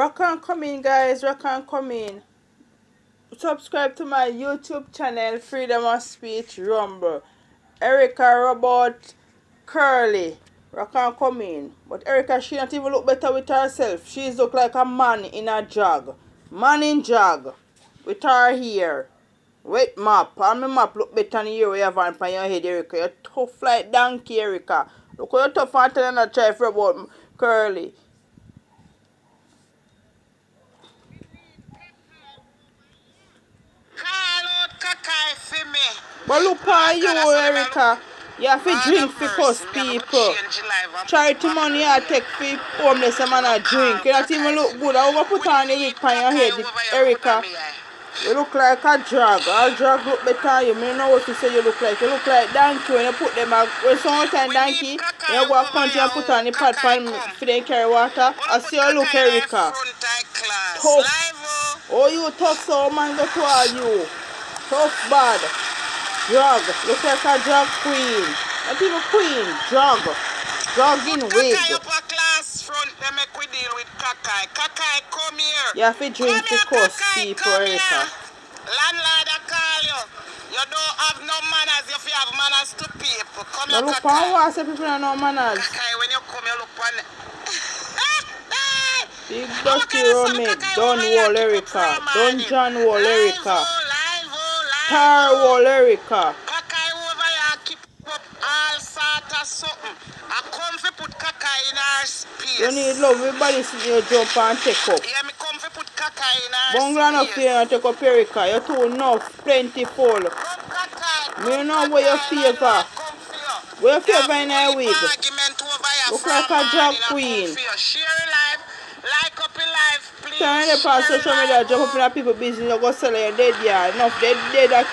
Rock on come in, guys. Rock on come in. Subscribe to my YouTube channel, Freedom of Speech Rumble. Erica Robot Curly. Rock on come in. But Erica, she not even look better with herself. She's look like a man in a jog. Man in jog. With her hair. Wet map. And my map look better than you have on your head, Erica. You're tough like donkey, Erica. Look how you're tough and tell you try for about Curly. But look at you, Erica. You have to drink for cuss people. Charity money I take for homeless man a drink. You don't even look good. I will put on the wig on your head, Erica. You look like a drag. A drag look better you. I know what you say you look like. You look like donkey when you put them out. When time donkey, you go a country and put on the pot for, for them carry water. I see you look, Erica. Tough. Oh, you tough so man go to all you. Tough bad. Drug. Look like a drug queen. Not even queen. Drug. Drug in wig. front, then make we deal with Kakai. Kakai, come here. You have to drink to cuss people, Erica. Landlord, I call you. You don't have no manners if you have manners to people. Come here, look Kakai. what say people have no manners. Kakai, when you come, you look on. Big dirty rummy. Don wall Erica. Don John wall Erica. Tar wall Erica. Kakai over here keep up all sort of something. I come for put Kakai in our space. You need love. Everybody see you jump and take up. Yeah, me come for put Kakai in our Bungalow no space. fear and take up Erica. You're too enough. Plentiful. Come, Kakai. Me know where your favor. Where your favor in her wig? argument over here Look like a drag morning, I come queen. for you. Share your life, like up your life, please. Turn the on Share social media, jump up in a people business, you go sell your dead yard. Enough dead dead that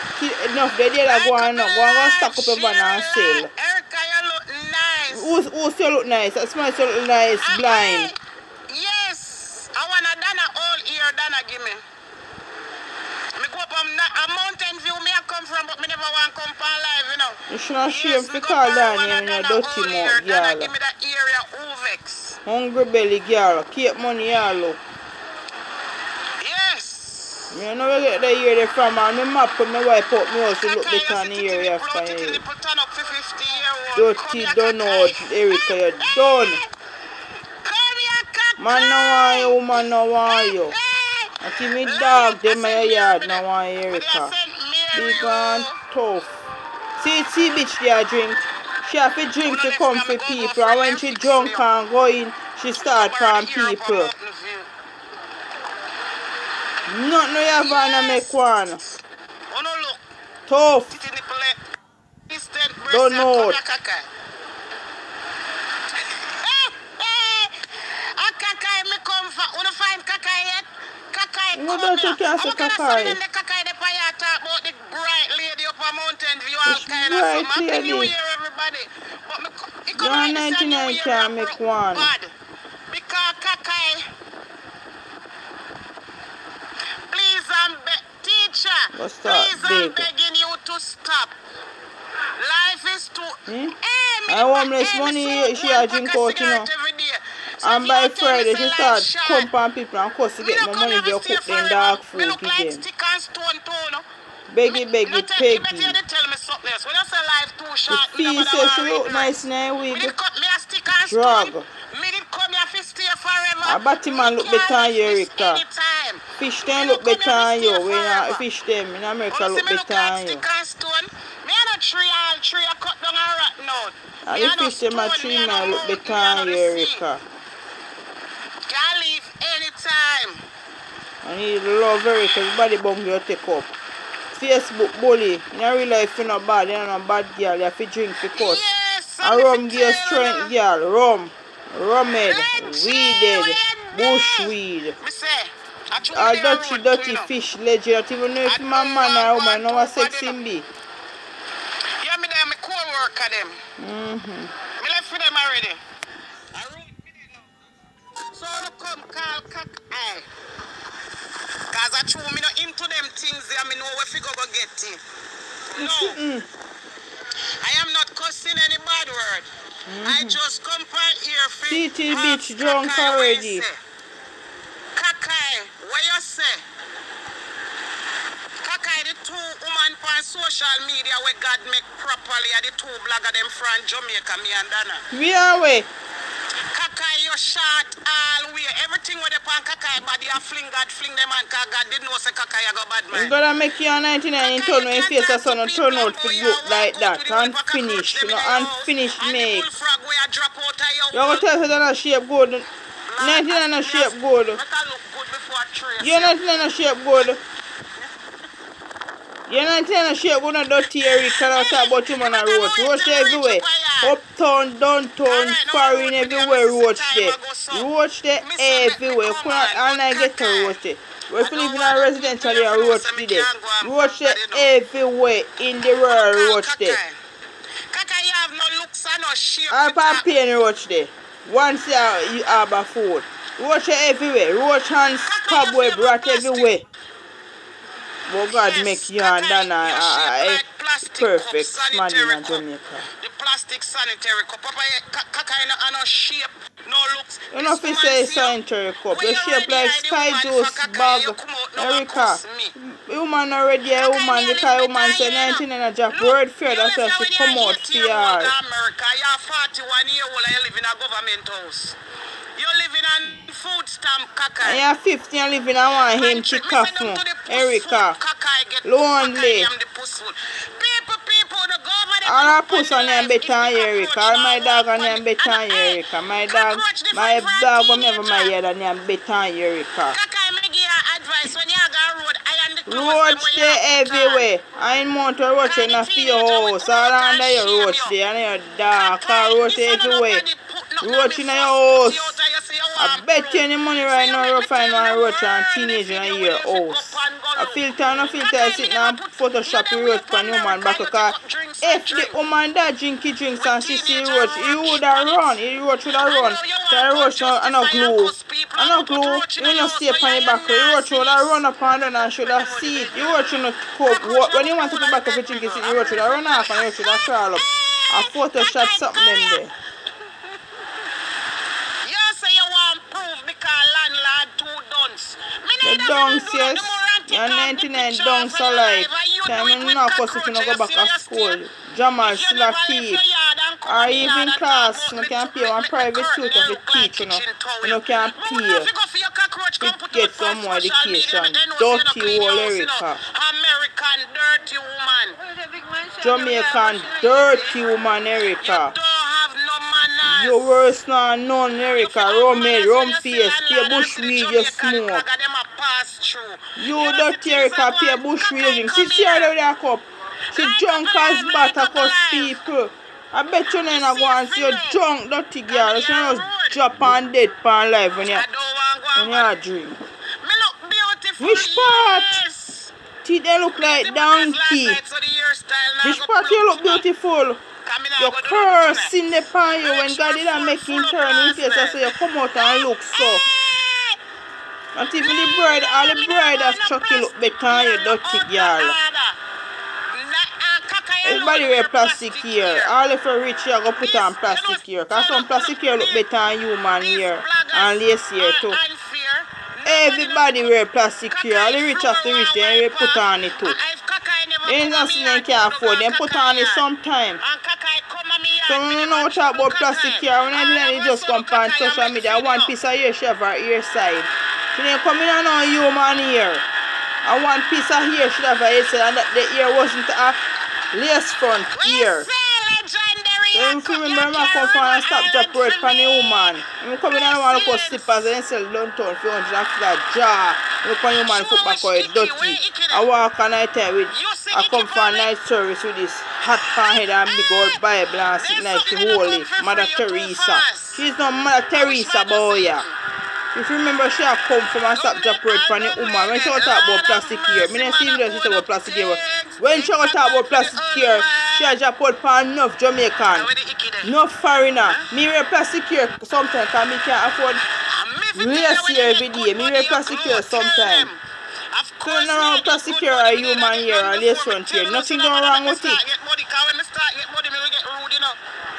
enough dead dead that go on go on go stack up your banana and sell. Erica, you look nice. Who's who still look nice? That smile still look nice, blind. Yes. I want a Dana all ear Dana give me. Me go up on a mountain view me I come from but me never want come on live, you know. You should not shame Yes, to me go call up down on here a in a Dana dirty all ear. mouth, Dana give me that area Uvex. Hungry belly girl, keep money y'all look. You know where get the they from and me map when me wipe out me house to look Kakai, better on the you ear sit after blood, sit in you. the put up for 50 year old. Come Dirty done Kakai. Erica, you done. Come here, Kakai. Man no want you, oh, woman no want you. I see me dog, them my yard no want Erica. Big oh. and oh. tough. See, see bitch there drink. She have to drink to come for people. And when she drunk and go in, she start from people. Nothing no you have to make one. Oh no look, Tough. titty nipple eh. Distant breast Don't and know. come here, Kakai. Eh, eh. Ah, Kakai, me come for- wanna find Kakai yet? Kakai, No, come don't here. you can't say How can I Kakai. find the Kakai dey pa here talk about the bright lady up a mountain view, all Which kind of bright something. Happy New lady? Year, everybody. But me co- it come Your like this a 99 New Year can't a make broke one. Bad. Because Kakai, please I'm be- start please I'm begging you to stop. Life is too. Hmm? I hey, me money, she a drink out, you know. cigarette every day. So And by you tell me Friday, she start on people and cuss to get more money they cook them Me food look like again. stick and stone no? Beggy, beggy, no take you peggy. tell me something else. When you say life too short, me fee no says bother she look nice Me did cut me a stick and Drug. stone. Me did come here to stay forever. A batty man look better than you, leave Erica. anytime. Fish Me them look better than you. I forever. fish them in America Oh, look me better than you. stick and. Me a tree all tree I cut down ah, and rotten out. And Me the a fish them a tree me a no man look better me a than you. Erica. Can leave anytime. I need love Erica. Everybody bum you take up. Facebook bully. In a real life, you not bad. You're not bad girl. You have to drink cuss. Yes, A me rum give strength, girl. Rum. Rummed. Weeded. Bushweed. Me say, I All the dirty, dirty you fish legend. Not even know if I my man or woman know what sex him be. Yeah, me there, me co-worker them. Mm-hmm. Me left for them already. I wrote for them. So no come call cock eye. Cause I chew me no into them things there, me know where fi go go get it. No, Mm. I am not cussing any bad word. I just come from here for half bitch drunk cock eye when already. say. Two woman on social media where God make properly are the two blogger them from Jamaica, me and Dana. We are way. Kakai, you shot all way. Everything with the pan Kakai body, I fling God, fling them and God didn't know say Kakai I go bad man. gonna make you a 99 in turn when face a son turn out to look like that. Unfinished, you know, unfinished make. You gonna tell me that a shape good. 99 shape good. Make I look good before I trace You're you. 99 a shape good. You're 99 a shape good, not dirty Eric. Can I talk about you man a roach? Roach everywhere. Uptown, downtown, foreign, everywhere roach there. Roach there everywhere. Could not all night get to roach there. We you live in a residential area, roach there. Roach there everywhere in the world, roach there. Kaka, you have no looks and no shape. All to pan talk. pain roach there. Once you have, a food. Roach everywhere. Roach hands, cobweb, rat everywhere. But God Yes, make you and Dana uh, uh, a, you a, shape a like plastic perfect man in. Jamaica. The plastic sanitary cup. Papa, you- Ka- Kaka, you and no shape, no looks. You know if you say sanitary cup, you shape like sky juice bag. Erica, woman already a woman because woman say 19 and a job word fair, that's why she come out for her. America, you're 41 year old and you live in a government house. You live in a food stamp. And you're 50 and living and want him no. Erica, lonely. People, people, the government. all her puss on them better than Erica. All my dog on them better than Erica. My dog, my dog will never my head and them better than Erica. Kaka, me give you advice when you go road, iron the clothes. Roach there everywhere. I ain't want to roach in a few house. All under your roach there and your dark. Roach everywhere. Roach in your house. I bet you any money right now you'll find one roach and teenager in your house. A filter and a filter is sitting and Photoshop the roach on the woman back because if the woman that drinky drinks and she see roach, he would have run. He roach would have run. So the roach and no glue. And no glue, you know stay upon the back. The roach would have run up and and should have see it. The roach should not cope. When you want to put back up the drink, you see the roach would have run off and the roach should have crawl up. A Photoshop something in there. You say you want proof because landlord two dunce. Me The neither yes. the come 99 picture a alike. and Time do it you with not cause if you not go back to school. Jamal still a keep. and Or even class, you can pay one private the tutor curtain to look teach, you know. You can pay. to get some more education. Dirty clean your old house, you know. Erica. American dirty woman. Jamaican dirty woman Erica. You worse than none Erica. Rum rum face, pay bush weed you smoke. You dirty Erica, pay bush weed you drink. She see her her cup. She drunk as butter cause people. I bet you never go and see you drunk dirty girl. She just drop and dead pan life when you I don't when you drink. Me look beautiful. Which part? Teeth they look like The because last donkey. night, so the hairstyle now Which part you look beautiful? Come in and Your curse it in the pan you when God sure did a full- make him turn in face brass so you come out and look so. Not even the bride, all the bride of Chucky look better you dirty girl. Everybody wear plastic here. All if you rich, you go put on plastic here. Cause some plastic here look better than human here. And lace here too. Everybody wear plastic here. All the rich of the rich, they put on it too. They not they can't afford. They put on it sometime. So when you know talk about plastic here, when I just come on social media, one piece of hair shave her ear side. She didn't come in on human ear. And one piece of hair should have a ear side and that the ear wasn't a lace front ear. So if you remember I come from and stop drop word from the woman. I'm coming and I want to put slippers and sell downtown for 100 and feel a jar. Look on human foot back out dirty. I walk and I tell with I come for a night service with this hot pan head and big old Bible and sit like she holy. Mother Teresa. She's not Mother Teresa boy. yeah. If you remember she had come from stop drop word from the woman when she was talk about plastic here. Me not see videos she about plastic here. When she was talk about plastic here, she had drop word from enough Jamaican. No foreigner. Me wear plastic here sometimes because me can't afford lace here every day. Me wear plastic here sometimes. Wrong with plastic here or human here or lace front here. Nothing going wrong with it.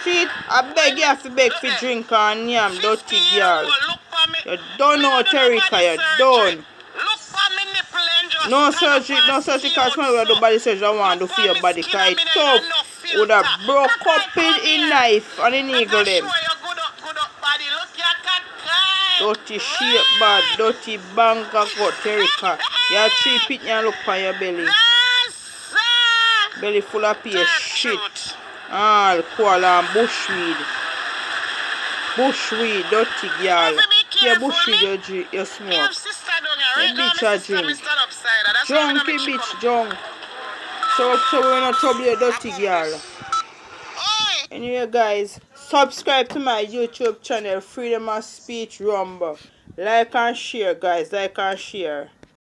Shit, I beg you have to beg for drink and yam, dirty girl. You don't know Terrica, you don't. Look for me nipple and just No surgery, no surgery cause man where do body surgery I want to do for your body cause it's tough. Would have broke up in a knife and in eagle them. Dirty shape bad, dirty bank got Terrica. You have three pit and look on your belly. Belly full of pea shit. All koala and bushweed. Bushweed, dirty girl. Yeah, bushweed you, you smoke. The bitch a drink. Drunky bitch, drunk. So, so we're not trouble you dirty girl. Anyway, guys, subscribe to my YouTube channel, Freedom of Speech Rumble. Like and share, guys. Like and share.